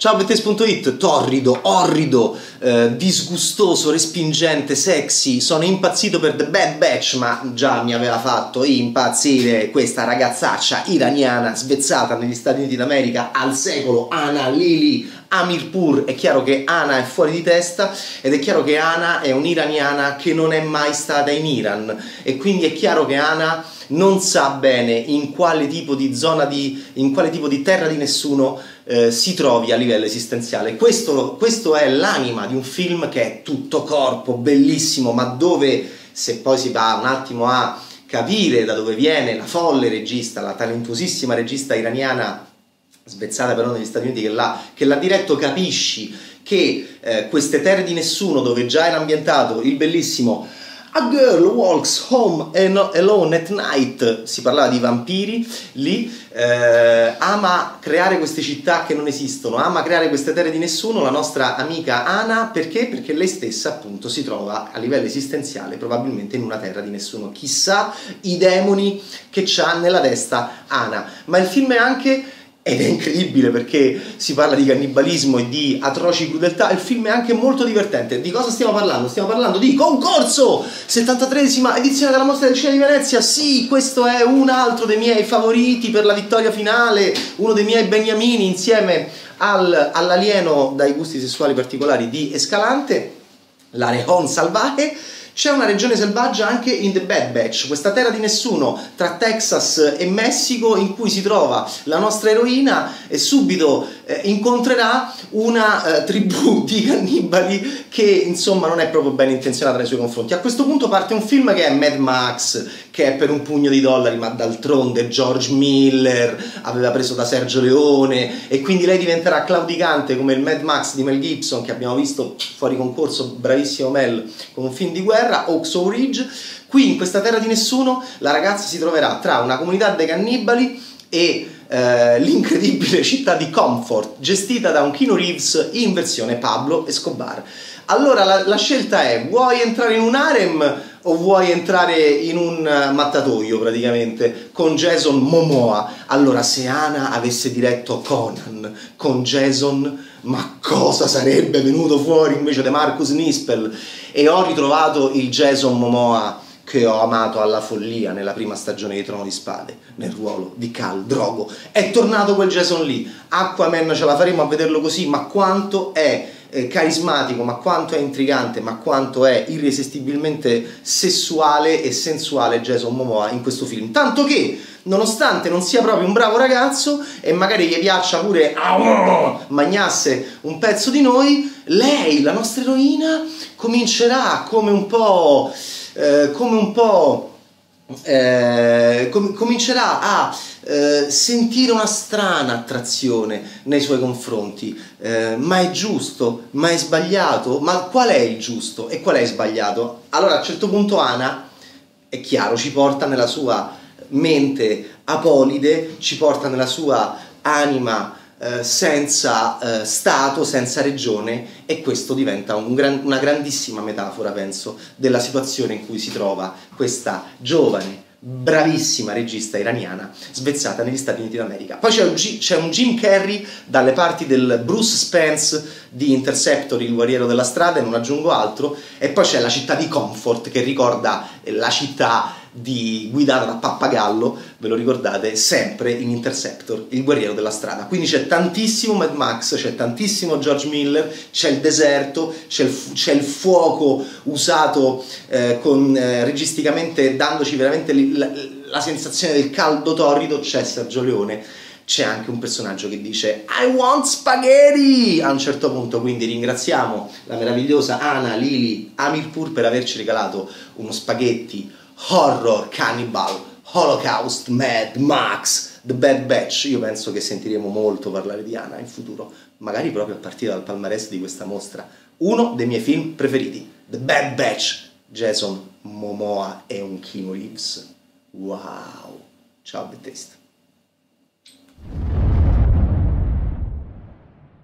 Ciao Bettes.it, torrido, orrido, eh, disgustoso, respingente, sexy, sono impazzito per The Bad Batch, ma già mi aveva fatto impazzire questa ragazzaccia iraniana svezzata negli Stati Uniti d'America al secolo, Ana Lili Amirpur, è chiaro che Ana è fuori di testa ed è chiaro che Ana è un'iraniana che non è mai stata in Iran. E quindi è chiaro che Ana non sa bene in quale tipo di zona di, in quale tipo di terra di nessuno eh, si trovi a livello esistenziale. Questo, questo è l'anima di un film che è tutto corpo, bellissimo, ma dove se poi si va un attimo a capire da dove viene la folle regista, la talentuosissima regista iraniana svezzata però negli Stati Uniti che l'ha, che l'ha diretto, capisci che eh, queste terre di nessuno dove già era ambientato il bellissimo a Girl Walks Home Alone at Night, si parlava di vampiri, lì eh, ama creare queste città che non esistono, ama creare queste terre di nessuno, la nostra amica Ana, perché? Perché lei stessa appunto si trova a livello esistenziale probabilmente in una terra di nessuno, chissà i demoni che c'ha nella testa Ana, ma il film è anche ed è incredibile perché si parla di cannibalismo e di atroci crudeltà. Il film è anche molto divertente. Di cosa stiamo parlando? Stiamo parlando di concorso! 73esima edizione della Mostra del Cinema di Venezia. Sì, questo è un altro dei miei favoriti per la vittoria finale, uno dei miei beniamini insieme al, all'alieno dai gusti sessuali particolari di Escalante, l'Areon Salvaje c'è una regione selvaggia anche in The Bad Batch, questa terra di nessuno tra Texas e Messico in cui si trova la nostra eroina e subito eh, incontrerà una eh, tribù di cannibali che insomma non è proprio ben intenzionata nei suoi confronti. A questo punto parte un film che è Mad Max, che è per un pugno di dollari, ma d'altronde George Miller aveva preso da Sergio Leone e quindi lei diventerà claudicante come il Mad Max di Mel Gibson che abbiamo visto fuori concorso, bravissimo Mel, con un film di guerra, Oxo Ridge. Qui in questa terra di nessuno la ragazza si troverà tra una comunità dei cannibali e eh, l'incredibile città di Comfort, gestita da un Kino Reeves in versione Pablo Escobar. Allora la, la scelta è: vuoi entrare in un harem o vuoi entrare in un mattatoio praticamente con Jason Momoa? Allora, se Ana avesse diretto Conan con Jason, ma cosa sarebbe venuto fuori invece di Marcus Nispel? E ho ritrovato il Jason Momoa che ho amato alla follia nella prima stagione di Trono di Spade, nel ruolo di Cal Drogo. È tornato quel Jason lì. Aquaman ce la faremo a vederlo così, ma quanto è eh, carismatico, ma quanto è intrigante, ma quanto è irresistibilmente sessuale e sensuale Jason Momoa in questo film. Tanto che, nonostante non sia proprio un bravo ragazzo e magari gli piaccia pure magnasse un pezzo di noi, lei, la nostra eroina, comincerà come un po'... Eh, come un po' eh, com- comincerà a eh, sentire una strana attrazione nei suoi confronti. Eh, ma è giusto? Ma è sbagliato? Ma qual è il giusto e qual è sbagliato? Allora a un certo punto Ana, è chiaro, ci porta nella sua mente apolide, ci porta nella sua anima eh, senza eh, Stato, senza regione e questo diventa un gran, una grandissima metafora, penso, della situazione in cui si trova questa giovane, bravissima regista iraniana svezzata negli Stati Uniti d'America. Poi c'è un, G, c'è un, Jim Carrey dalle parti del Bruce Spence di Interceptor, il guerriero della strada, e non aggiungo altro, e poi c'è la città di Comfort che ricorda la città di, guidata da Pappagallo, ve lo ricordate, sempre in Interceptor, il guerriero della strada. Quindi c'è tantissimo Mad Max, c'è tantissimo George Miller, c'è il deserto, c'è il, c'è il fuoco usato eh, con, eh, registicamente, dandoci veramente la, la sensazione del caldo torrido, c'è Sergio Leone c'è anche un personaggio che dice I want spaghetti a un certo punto, quindi ringraziamo la meravigliosa Ana Lili Amirpur per averci regalato uno spaghetti horror, cannibal, holocaust, Mad Max, The Bad Batch. Io penso che sentiremo molto parlare di Anna in futuro, magari proprio a partire dal palmarès di questa mostra. Uno dei miei film preferiti, The Bad Batch, Jason Momoa e un Kino Reeves. Wow! Ciao, Bethesda.